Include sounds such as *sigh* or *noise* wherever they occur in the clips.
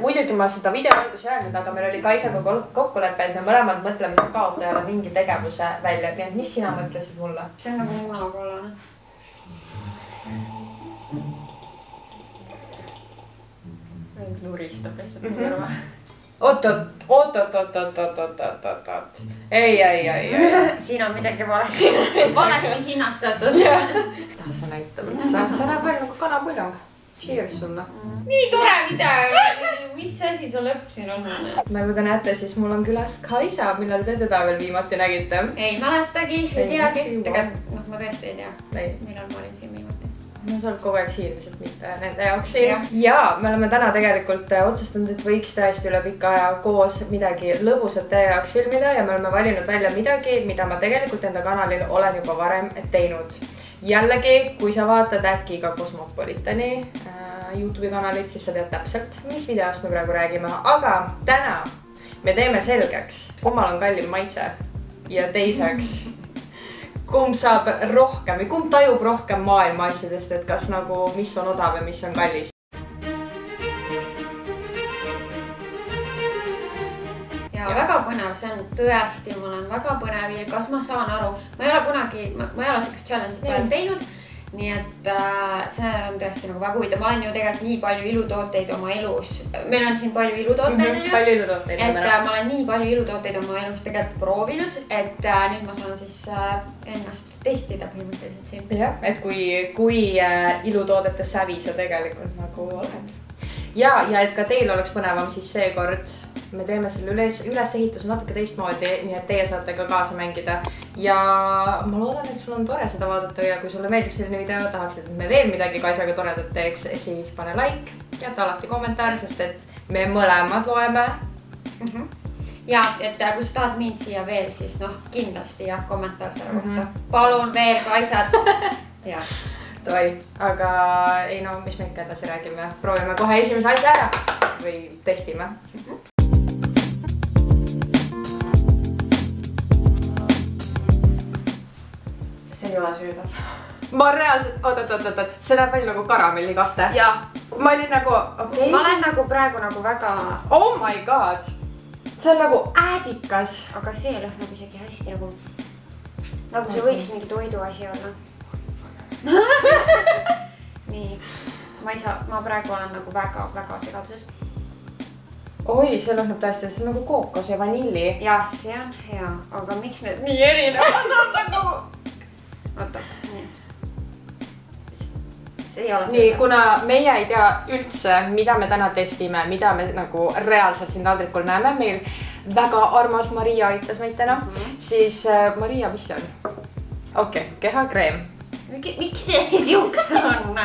muidugi ma seda video alguses ei öelnud, aga meil oli Kaisaga kokkulepe, et me mõlemad mõtleme siis kaotajale mingi tegevuse välja, nii et mis sina mõtlesid mulle? see on nagu munakollane. nuristab lihtsalt Mhm. kõrva. oot, oot, oot, oot, oot, oot, oot, oot, oot, oot, oot. ei, ei, ei, ei. *laughs* siin on midagi valesti, *laughs* valesti hinnastatud. mida sa näitad üldse? see näeb välja nagu kanapuljong. Cheers sulle. nii tore video, mis asi su lõpp siin on? nagu te näete, siis mul on külas Kaisa, millal te teda veel viimati nägite? ei mäletagi, ei teagi, tegelikult noh, ma tõesti ei tea, millal ma olin siin viimati. no sa oled kogu aeg siin, lihtsalt mitte nende jaoks siin Jah.. ja me oleme täna tegelikult äh, otsustanud, et võiks tõesti üle pika aja koos midagi lõbusat teie jaoks filmida ja me oleme valinud välja midagi, mida ma tegelikult enda kanalil olen juba varem teinud. jällegi, kui sa vaatad äkki ka Cosmopolitani Youtube'i kanalit, siis sa tead täpselt, mis videost me praegu räägime, aga täna me teeme selgeks, kummal on kallim maitse. Ja teiseks kumb saab rohkem või kumb tajub rohkem maailma asjadest, et kas nagu, mis on odav ja mis on kallis. ja väga põnev, see on tõesti, ma olen väga põnevil, kas ma saan aru, ma ei ole kunagi, ma ei ole siukest challenge'it varem teinud. Nii et äh, see on tõesti nagu väga huvitav, ma olen ju tegelikult nii palju ilutooteid oma elus, meil on siin palju ilutooteid ju. Mhm, palju ilutooteid et äh, ma olen nii palju ilutooteid oma elus tegelikult proovinud, et äh, nüüd ma saan siis äh, ennast testida põhimõtteliselt siin. jah, et kui, kui äh, ilutoodete sävi sa tegelikult nagu oled. ja, ja et ka teil oleks põnevam, siis seekord me teeme selle üles, ülesehituse natuke teistmoodi, nii et teie saate ka kaasa mängida. ja ma loodan, et sul on tore seda vaadata ja kui sulle meeldib selline video, tahaksid, et me veel midagi Kaisaga toredat teeks, siis pane like, jäta alati kommentaar, sest et me mõlemad loeme ja et äh, kui sa tahad mind siia veel, siis noh, kindlasti jah, kommentaar selle kohta mm. -hmm. palun veel kaisad. *laughs* jah, Davai, aga ei no mis me ikka edasi räägime, proovime kohe esimese asja ära või testime. See ei ole söödav. ma reaalselt, oot, oot, oot, oot, see näeb välja nagu karamellikaste. ma olin nagu, okei ma okay., olen nagu praegu nagu väga, oh my god, see on nagu äädikas. aga see lõhnab isegi hästi nagu, nagu see võiks mingi toiduasi olla. *laughs* nii, ma ei saa, ma praegu olen nagu väga-väga segaduses. oi, see lõhnab tõesti, see on nagu kookos ja vanilli. jah, see on hea, aga miks need nii erinevad *laughs* on nagu, oota, nii. see ei ole nii, kuna meie ei tea üldse, mida me täna testime, mida me nagu reaalselt siin taldrikul näeme, meil väga armas Maria aitas meid täna mm. -hmm. siis äh, Maria, mis see on? okei okay,, kehakreem. miks see *laughs* siuke on?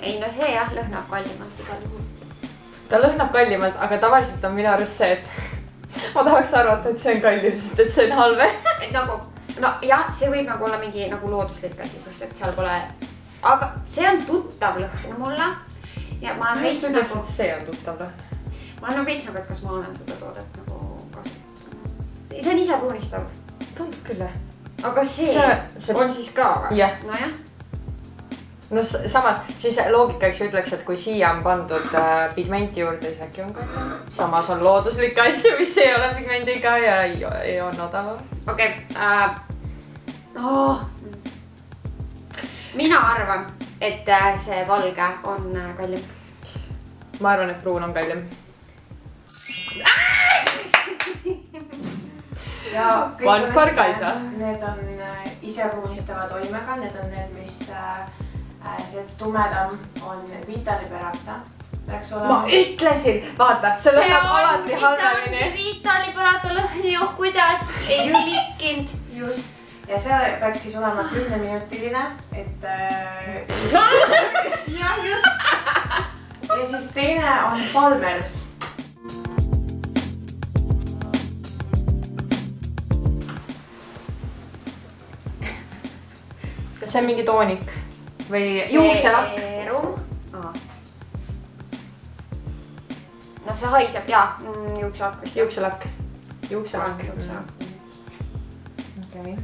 ei no see jah, lõhnab kallimalt igal juhul. ta lõhnab kallimalt, aga tavaliselt on minu arust see, et *laughs* ma tahaks arvata, et see on kallim, sest et see on halvem. et nagu nojah, see võib nagu olla mingi nagu looduslik asi, sest et seal pole, aga see on tuttav lõhn mulle. ja ma olen veits nagu see on tuttav lõhn? ma olen veits nagu, et kas ma olen seda toodet nagu kasutanud. see on isepruunistav, tundub küll jah. aga see, See- see on siis ka või? Jah. nojah, no samas siis loogika, eks ju ütleks, et kui siia on pandud äh, pigmenti juurde, siis äkki on kallim. samas on looduslikke asju, mis ei ole pigmendiga ja ei, ei on odavam. okei okay, äh,. Oh. mina arvan, et äh, see valge on äh, kallim. ma arvan, et pruun on kallim. ja *laughs* kõik One Kaisa. Need on äh, isepruunistava toimega, need on need, mis äh, see tumedam on Vita Liberata. peaks ma olema. ütlesin, vaata, see lõhnab alati halvemini. Vita Liberato lõhn ju, kuidas ei klikkinud. just ja see peaks siis olema kümneminutiline, et äh,. jah, just. ja siis teine on Palmers kas see on mingi toonik või juukselakk? seerum. no see haiseb ja mm, juukselakk vist. juukselakk, juukselakk. juukselakk. okei.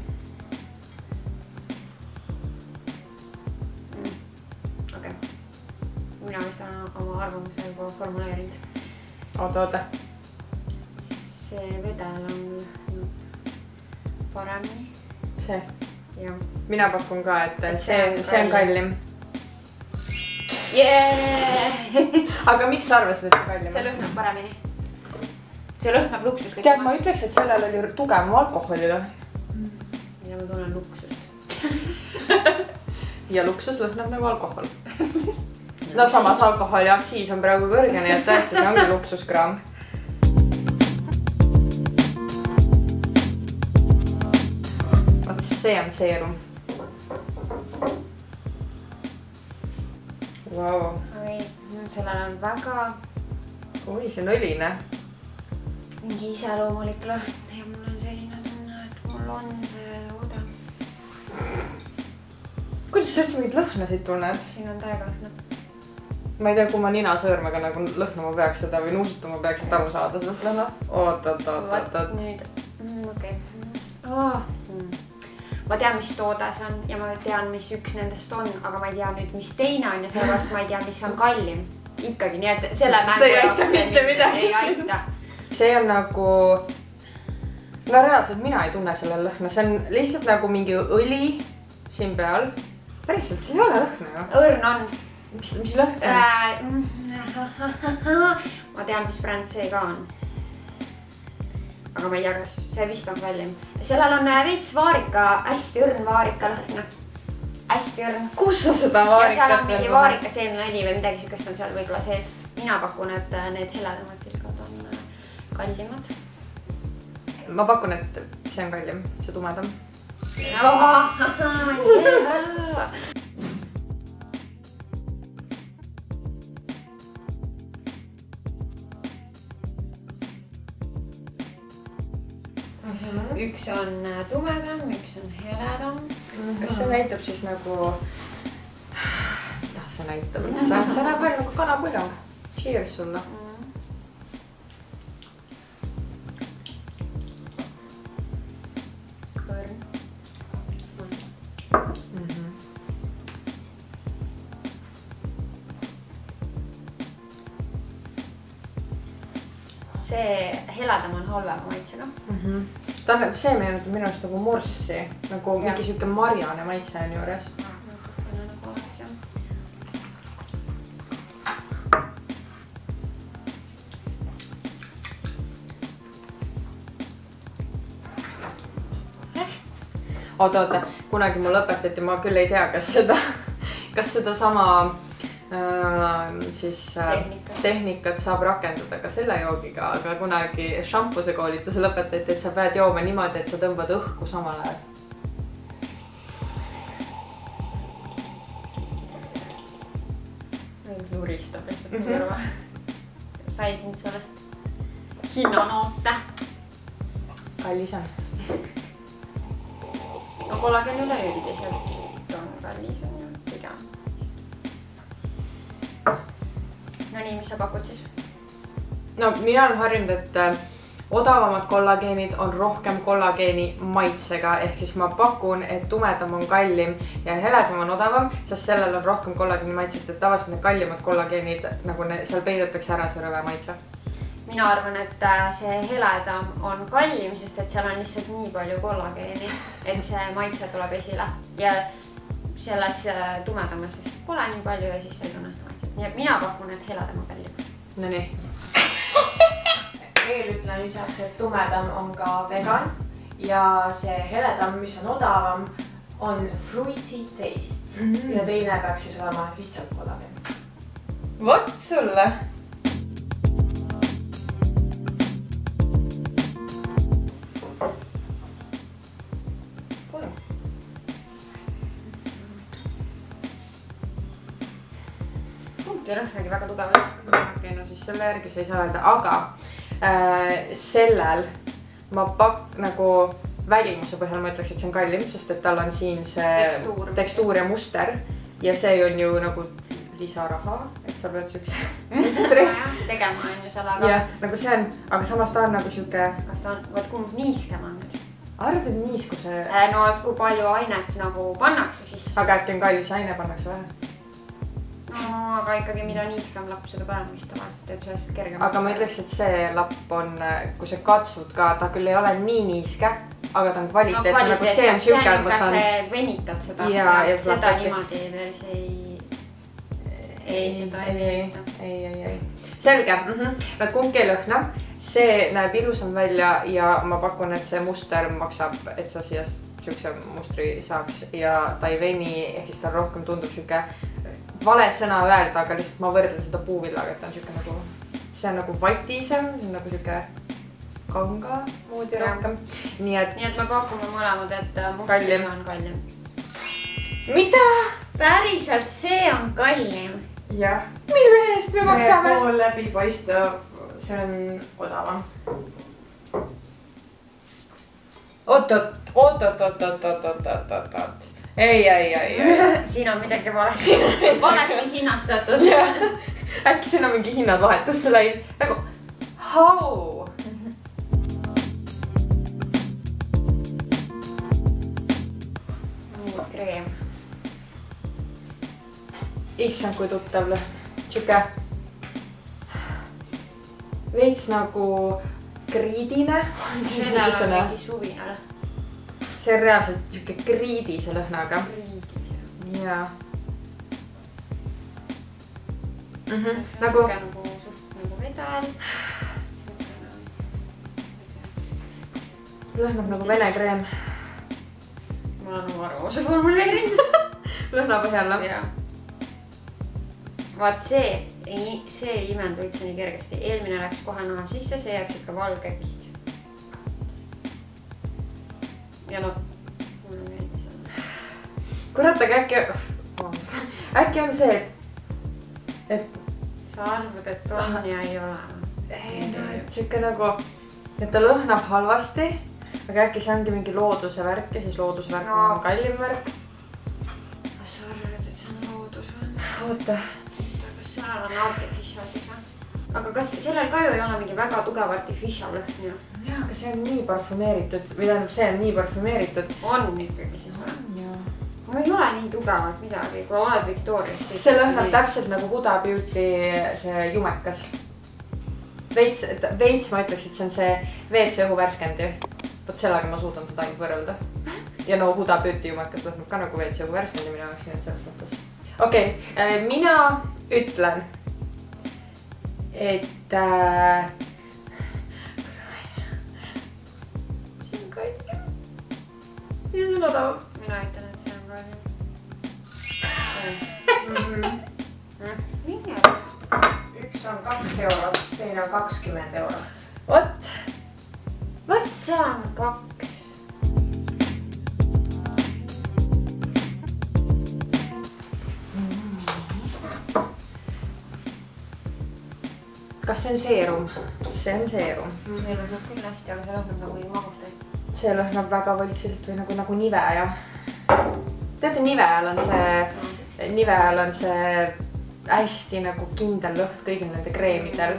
okei. mina mina vist olen oma arvamuse juba formuleerinud. oota, oota. see vedel on paremini see, ja mina pakun ka, et see see, on see kallim. yeah!. aga miks sa arvasid, et see kallim see on? lõhnab paremini. see lõhnab luksuslikumalt. tead, ma ütleks, et sellel oli tugevam alkoholilõhn ja ma tunnen luksust. *laughs* ja luksus lõhnab nagu alkohol. no samas alkoholi aktsiis on praegu kõrge, nii et tõesti, see ongi luksuskraam. see on seerum. Vau, oi, sellel on väga oi, see on õline. mingi iseloomulik lõhn ja mul on selline tunne, et mul on toode. kuidas sa üldse mingeid lõhnasid tunned? siin on täiega lõhna. ma ei tea, kui ma ninasõõrmega nagu lõhnama peaks seda või nuusutama peaks, et aru saada sellest lõhnast. oot, oot, oot, oot, oot. nüüd, okei. Ma tean, mis toode see on ja ma tean, mis üks nendest on, aga ma ei tea nüüd, mis teine on ja sellepärast ma ei tea, mis on kallim. ikkagi, nii et selle mängu See ei aita mitte midagi. ei aita. see on nagu, no reaalselt mina ei tunne selle lõhna, see on lihtsalt nagu mingi õli siin peal. päriselt, see ei ole lõhna ju. õrn on mis, mis lõhn see on? äh,. *laughs* ma tean, mis bränd see ka on. Aga ma ei tea, kas see vist on kallim. sellel on äh, veits vaarika, hästi õrn vaarika lõhn. hästi õrn. kus sa seda ja seal on vaarikat mingi veel vaarika seemneõli või midagi siukest on seal võib-olla sees. mina pakun, et äh, need heledamad tilgad on äh, kallimad. ma pakun, et see on kallim, see tumedam. On äh, tumedam, üks on heledam. kas see näitab siis nagu, *sighs* mida see näitab üldse? see näeb välja nagu kanapõlv. Cheers sulle. õrn. See heledam on halvema maitsega. ta on, see meenutab minu arust nagu morssi, nagu Jah. mingi sihuke marjane maitse on juures. nagu jah. oota, oota, kunagi mul õpetati, ma küll ei tea, kas seda, kas sedasama äh, siis äh, Tehnikat. saab rakendada ka selle joogiga, aga kunagi šampuse koolitusel õpetati, et sa pead jooma niimoodi, et sa tõmbad õhku samal ajal. nuristab lihtsalt Mhm. kõrva. said nüüd sellest hinnanoote. kallis on. no kollagen üleüldiselt on kallis on Nonii, mis sa pakud siis? no mina olen harjunud, et äh, odavamad kollageenid on rohkem kollageeni maitsega, ehk siis ma pakun, et tumedam on kallim ja heledam on odavam, sest sellel on rohkem kollageeni maitset, et tavaliselt need kallimad kollageenid nagu ne, seal peidetakse ära see rõve maitse. mina arvan, et äh, see heledam on kallim, sest et seal on lihtsalt nii palju kollageeni, et see maitse tuleb esile ja selles äh, tumedamas siis pole nii palju ja siis sa ei tunne seda maitset, nii et mina pakun, et heledam on kallim. Nonii, veel ütlen lisaks, et tumedam on ka vegan ja see heledam, mis on odavam, on fruity taste mm Mhm. ja teine peaks siis olema lihtsalt kollagen. vot sulle. Punkti lõhn oli väga tugevalt. okei, no siis selle järgi sa ei saa öelda, aga äh, sellel ma pak- nagu välimuse põhjal ma ütleks, et see on kallim, sest et tal on siin see Tekstuur. tekstuur ja muster ja see on ju nagu lisaraha, et sa pead siukse *laughs* tegema on ju selle, aga jah, nagu see on, aga samas ta on nagu sihuke, kas ta on, vot kumb niiskem on nüüd? arvad, et niiskuse, no et kui palju ainet nagu pannakse, siis aga äkki on kallis aine pannakse vähe? No aga ikkagi, mida niiskem lapp, seda parem vist tavaliselt, et sellest kergem. aga ma ütleks, et see lapp on, kui sa katsud ka, ta küll ei ole nii niiske, aga ta on kvaliteetsem no,, nagu see on siuke, et ma saan. venitad seda. ja, ja seda niimoodi päris ei, ei, seda ei venita. ei, ei, ei, selge mm, -hmm. nad kumbki ei lõhna, see näeb ilusam välja ja ma pakun, et see muster maksab, et sa siia siukse mustri saaks ja ta ei veni, ehk siis ta rohkem tundub sihuke vale sõna öelda, aga lihtsalt ma võrdlen seda puuvillaga, et ta on siuke nagu, see on nagu vatisem, nagu siuke kanga moodi rohkem. nii et. nii et me pakume mõlemad, et äh, kallim on kallim. mida? päriselt, see on kallim. jah. mille eest me maksame? pool läbipaistev, see on odavam. oot, oot, oot, oot, oot, oot, oot, oot, oot, oot, oot ei, ei, ei, ei. *laughs* siin on midagi valesti, *laughs* valesti hinnastatud. äkki siin on mingi hinnad vahetusse läinud, nagu how? kreem. issand, kui tuttav lõhn, sihuke veits nagu kriidine. *laughs* suvine lõhn see on reaalselt sihuke kriidise lõhnaga. jaa. Mm -hmm. nagu. nagu suht nagu vedel. lõhnab nagu vene kreem. ma olen oma arvamuse formuleerinud lõhna põhjal või? vaat see, see ei imendu üldse nii kergesti, eelmine läks kohe naha sisse, see jääb sihuke valge kiht ja noh, mulle meeldis. kurat, aga äkki, äkki on see, et, et. sa arvad, et on ja ei ole? ei no, et sihuke nagu, et ta lõhnab halvasti, aga äkki see ongi mingi looduse värk ja siis loodusvärk no. on kallim värk. kas sa arvad, et see on loodus või? oota. kas seal on artificial siis või? Aga kas sellel ka ju ei ole mingi väga tugev artificial lõhn ju? jaa, aga see on nii parfümeeritud või tähendab, see on nii parfümeeritud. on ikkagi siis või? no ei ole nii tugevalt midagi, kui oled Victorias. see lõhnab nii... täpselt nagu Huda Beauty see jumekas. veits, veits ma ütleks, et see on see WC õhu värskendaja. vot sellega ma suudan seda ainult võrrelda. ja no Huda Beauty jumekas lõhnab ka nagu WC õhu värskendaja minu jaoks, nii et selles mõttes. okei okay,, äh, mina ütlen, et äh, ja see on odavam. mina ütlen, et see on kallim. *laughs* minge. üks on kaks eurot, teine on kakskümmend eurot. See on seerum? see on seerum. see lõhnab küll hästi, aga see lõhnab nagu ei magustatud see lõhnab väga võltsilt või nagu, nagu nive ja. teate, nive all on see, nive all on see hästi nagu kindel lõhn kõigil nendel kreemidel.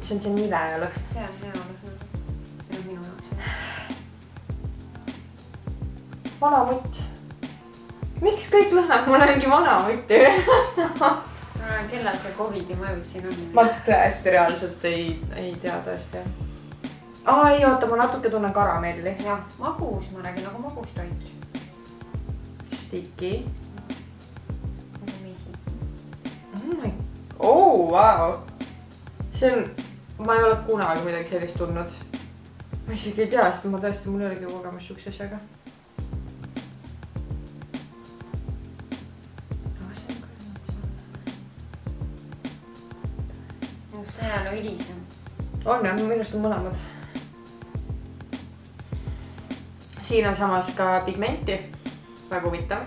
see on see nive lõhn. see on hea lõhn. see on minu jaoks. vana mutt. miks kõik lõhnab mulle mingi vana *laughs* kellel see Covidi mõjud siin on? ma tõesti reaalselt ei, ei tea tõesti aa ei oota, ma natuke tunnen karamelli. jah, magus, ma räägin nagu magus toit. Sticky. nagu oh my, oh vau. see on, ma ei ole kunagi midagi sellist tundnud. ma isegi ei tea, sest ma tõesti, mul ei olegi kogemust siukse asjaga. See on õlisem. on jah, minu arust on mõlemad siin on samas ka pigmenti, väga huvitav.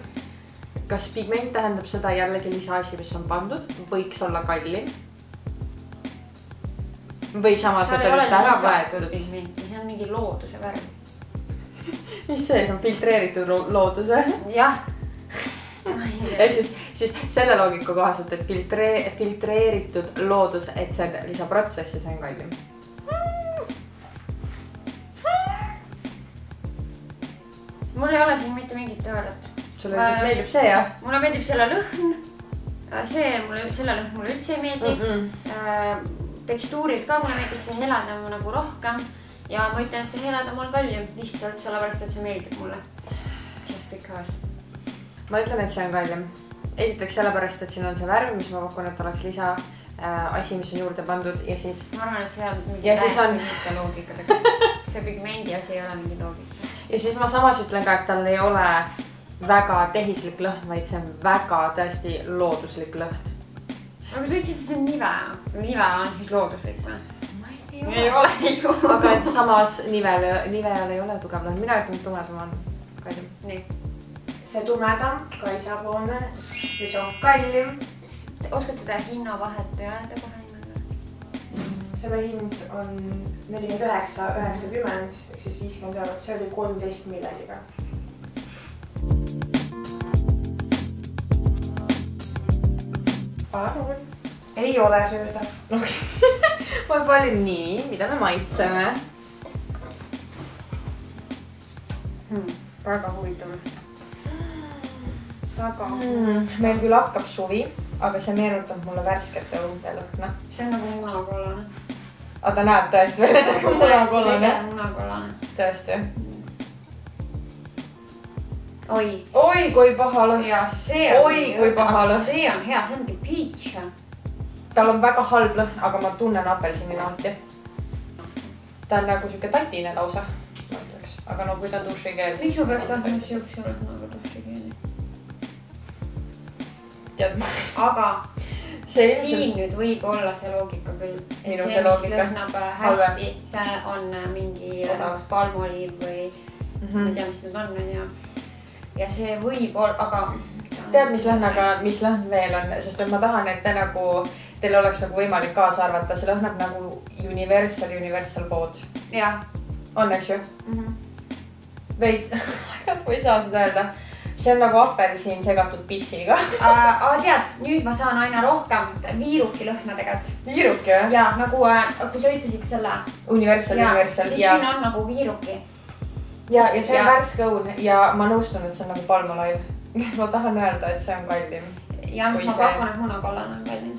kas pigment tähendab seda jällegi lisaasi, mis on pandud, võiks olla kallim? või samas, et on just ära võetud. see on mingi looduse värv. mis see siis on, filtreeritud looduse? jah ehk siis, siis selle loogika kohaselt, et filtree-, filtreeritud loodus, et see on lisaprotsess ja see on kallim mul ei ole siin mitte mingit teooriat. sulle lihtsalt meeldib see jah? mulle meeldib selle lõhn see mulle, selle lõhn mulle üldse ei meeldi mm. -mm. äh,. tekstuurilt ka mulle meeldis see heledam nagu rohkem ja ma ütlen, et see heledam on kallim lihtsalt sellepärast, et see meeldib mulle. Just because. ma ütlen, et see on kallim. Esiteks sellepärast, et siin on see värv, mis ma pakun, et oleks lisa äh, asi, mis on juurde pandud ja siis ma arvan, et see on mingi Ja siis on- mitte loogika tegelikult. see pigmendi asi ei ole mingi loogika. ja siis ma samas ütlen ka, et tal ei ole väga tehislik lõhn, vaid see on väga tõesti looduslik lõhn. aga sa ütlesid, et see on nive. nive on siis looduslik või? ei ole ju. aga et samas nivel, nivel ei ole tugev lõhn, mina ütlen, et tumedam on nii, see tumedam, kaisapoolne, mis on kallim, oskad seda hinnavahet öelda kohe niimoodi? selle hind on nelikümmend üheksa, üheksakümmend ehk siis viiskümmend eurot, see oli kolmteist millegagi. palun. ei ole söödav. ma valin nii, mida me maitseme. Hmm, väga huvitav. Väga Mm, meil küll hakkab suvi, aga see meenutab mulle värskete õunte lõhna. see on nagu munakollane. aga ta näeb tõesti välja nagu munakollane. munakollane. tõesti. oi, oi kui paha lõhn. ja see on. Oi, kui paha lõhn. see on hea, see ongi peach. tal on väga halb lõhn, aga ma tunnen apelsinilaati. ta on nagu sihuke tatine lausa, ma ütleks, aga no kui ta on dušikeel. miks ma peaks tahtma siukse lõhnaga dušikeeni? tead, aga see ilmselt, siin nüüd võib olla see loogika küll. et Minu see, mis lõhnab äh, hästi, see on äh, mingi äh, palmoliiv või ma ei tea, mis need on, onju. ja see võib olla, aga. tead, mis lõhnaga, mis lõhn veel on, sest et ma tahan, et te nagu, teil oleks nagu võimalik kaasa arvata, see lõhnab nagu Universal, Universal pood. jah. on, eks ju? Mhm. veits, *laughs* ma ei saa seda öelda. See on nagu apelsin segatud pissiga. *laughs* aga tead, nüüd ma saan aina rohkem viiruki lõhna tegelikult. viiruki või? ja nagu, kui sa ütlesid selle. Universal, Universal siis ja siin, on nagu viiruki. ja, ja see on Ja. värske õun ja ma nõustun, et see on nagu palmolive. *laughs* ma tahan öelda, et see on kallim. ja Kui ma see- pakun, et munakollane on kallim.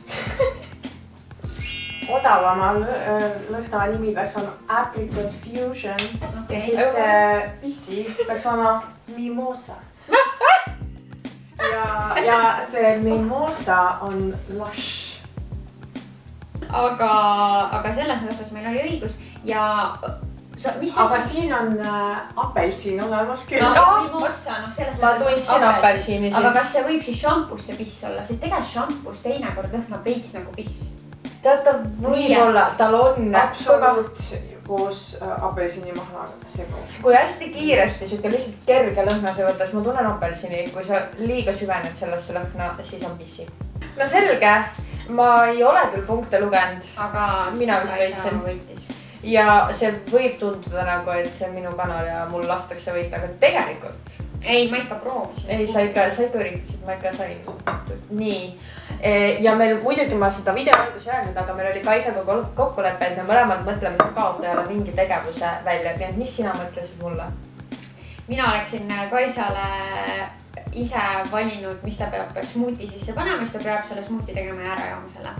odavama lõ- lõhna nimi peaks olema Apricot Fusion ja siis see pissi peaks olema Mimosa. ja, ja see Mimosa on lush. aga, aga selles osas meil oli õigus ja sa, mis aga asi? siin on äh, apelsin olemas küll noh no.., mimossa, noh, selles ma tundsin. apelsini aga kas see võib siis šampus see piss olla, sest tegelikult šampus teinekord lõhnab veits nagu piss. tead, ta võib-olla, tal on, absoluut koos äh, apelsinimahlaga segu. kui hästi kiiresti sihuke lihtsalt kerge lõhna see võtta, siis ma tunnen apelsini, kui sa liiga süvened sellesse lõhna, siis on pissi. no selge, ma ei ole küll punkte lugenud aga. Mina vist võitsin. ja see võib tunduda nagu, et see on minu kanal ja mul lastakse võita, aga tegelikult ei, ma ikka proovisin. ei, sa ikka, sa ikka üritasid, ma ikka sain. nii, ja meil muidugi ma seda video alguses ei öelnud, aga meil oli Kaisaga kokkulepe, et me mõlemad mõtleme siis kaotajale mingi tegevuse välja, nii et mis sina mõtlesid mulle? mina oleksin Kaisale ise valinud, mis ta peab smuuti sisse panema, siis ta peab selle smuuti tegema ja ära jooma selle.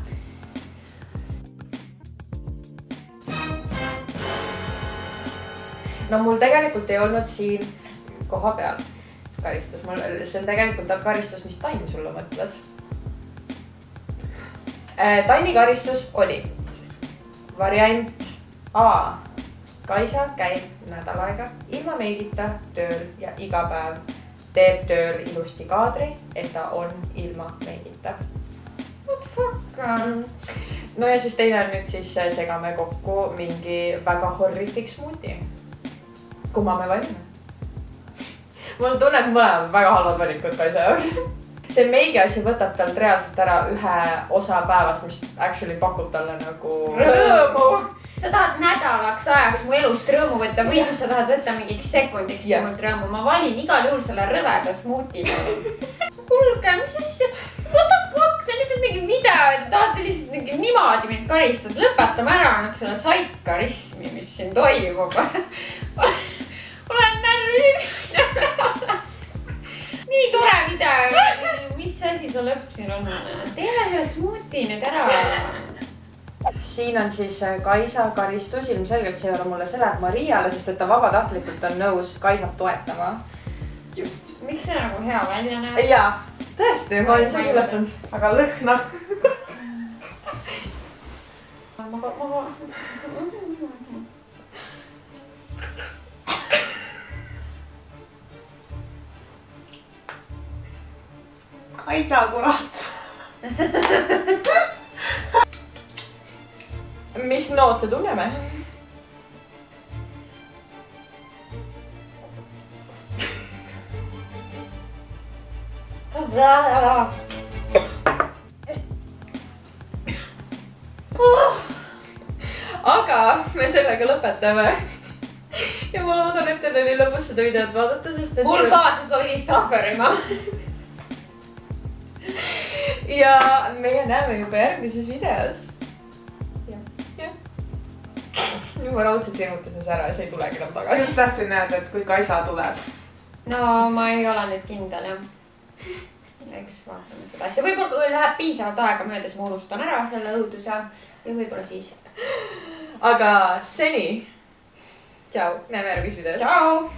no mul tegelikult ei olnud siin kohapeal karistus, mul, see on tegelikult karistus, mis Taim sulle mõtles. Taimi karistus oli variant A. Kaisa käib nädal aega ilma meigita tööl ja iga päev teeb tööl ilusti kaadri, et ta on ilma meigita. no ja siis teine on nüüd siis äh, segame kokku mingi väga horrific smuuti. kumma me valime? *laughs* mul on tunne, et mõlemad väga halvad valikud Kaisa jaoks. *laughs* see meigi asi võtab talt reaalselt ära ühe osa päevast, mis actually pakub talle nagu rõõmu. sa tahad nädalaks ajaks mu elust rõõmu võtta või siis sa tahad võtta mingiks sekundiks Jah. minult rõõmu, ma valin igal juhul selle rõveda smuuti. kuulge, mis asja, what the fuck, see on lihtsalt mingi video, et te tahate lihtsalt mingi niimoodi mind karistada, lõpetame ära nüüd selle saikarismi, mis siin toimub. *laughs* olen närvis *laughs* selle peale. Nii tore video, *laughs* mis asi su lõpp siin on? teeme selle smuuti nüüd ära. siin on siis äh, Kaisa karistus, ilmselgelt see ei ole mulle, see läheb Mariale, sest et ta vabatahtlikult on nõus Kaisat toetama. just. miks see nagu hea välja näeb? jaa, tõesti, ma olen isegi üllatunud. aga lõhnab. *laughs* ma, ma, ma. Kaisa, kurat. mis noote tunneme? aga me sellega lõpetame. ja ma loodan, et teil oli lõbus seda videot vaadata, sest et. mul ka, sest ma pidin sahverima. Ja meie näeme juba järgmises videos. jah. ma raudselt hirmutasin see ära ja see ei tulegi enam tagasi. just tahtsin öelda, et kui Kaisa tuleb. no ma ei ole nüüd kindel jah. eks vaatame seda asja, võib-olla kui läheb piisavalt aega mööda, siis ma unustan ära selle õuduse ja võib-olla siis. aga seni. tšau, näeme järgmises videos. tšau.